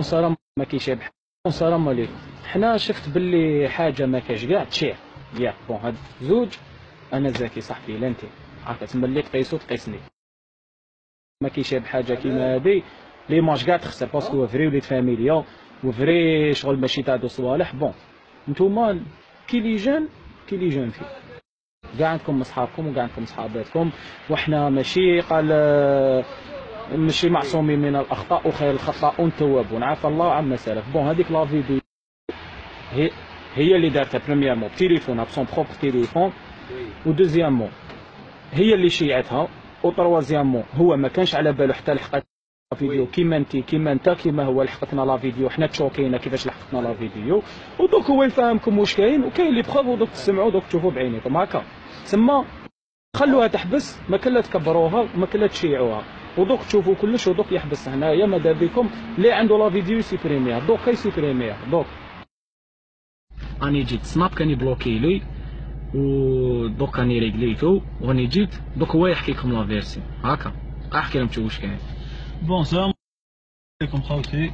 سلام ما كيشابه. السلام عليكم حنا شفت باللي حاجة ما كاش كاع تشيع ياك بون هاد زوج أنا زكي صاحبي لا انت عرفت تما اللي تقيسو تقيسني. ما كيشابه حاجة كيما هادي. ليماج كاع تخسر باسكو هو فري وليد فاميليا وفري شغل ماشي تاع دو صوالح بون. نتوما كي لي جون كي لي جون في كاع عندكم أصحابكم وكاع عندكم صحاباتكم وحنا ماشي قال ماشي معصومين من الأخطاء وخير الخطاؤون توابون عفى الله عما سلف. bon هذيك la vidéo هي هي اللي دارتها premièrement بتليفونها ب son propre téléphone و deuxièmement هي اللي شيعتها. و troisièmement هو ما كانش على باله حتى لحقت فيديو كيما انت كيما انت كيما هو لحقتنا la vidéo حنا تشوكينا كيفاش لحقتنا la vidéo ودوك هو يفهمكم واش كاين؟ وكاين les preuves ودوك تسمعوا دوك تشوفوا بعينيكم. هكا. تسمى خلوها تحبس ما كلا تكبروها ما كلا تشيعوها. ودوك تشوفوا كلش ودوك يحبس هنايا ماذا بكم اللي عنده la vidéo يسيبريميها دوك يسيبريميها دوك راني جيت سناب كان يبلوكي لي. ودوك راني ريغليتو. وراني جيت دوك هو يحكي لكم la vérité. هكا. أحكي لهم تشوفوا واش كاين. bon السلام عليكم خوتي.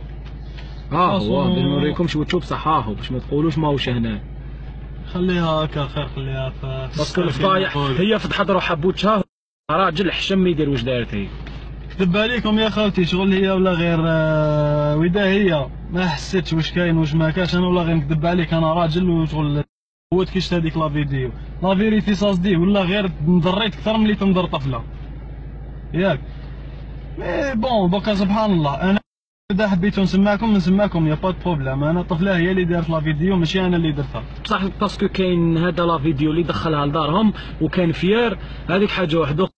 ها هو باش نوريكم شو تشوف صحاهو باش ما تقولوش ماهوش هنا. خليها هكا خير خليها في باسكو الفضايح. هي فضحت روحها بوجهها راجل حشم ما يدير واش دارت هي كذب عليكم يا خوتي شغل هي ولا غير آه، ودا هي ما حسيتش واش كاين واش ما كاش أنا ولا غير نكذب عليك أنا راجل وشغل. هو كيشت هذيك لا فيديو؟ لا فيريتي صاصدي ولا غير نضريت أكثر من اللي تنضر طفلة. ياك. مي بون دوكا سبحان الله أنا إذا حبيتو نسمعكم نسمعكم يا با بروبليم. أنا طفلة هي اللي دارت لا فيديو ماشي أنا اللي درتها. بصح باسكو كاين هذا لا فيديو اللي دخلها لدارهم وكان فير هذيك حاجة واحدة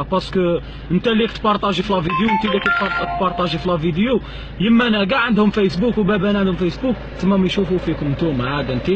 parce que انت اللي تبارطاجي في la vidéo انت اللي تبارطاجي في la vidéo يما أنا كاع عندهم فيسبوك وبابانا عندهم فيسبوك تما يشوفوا فيكم نتوما عاد انت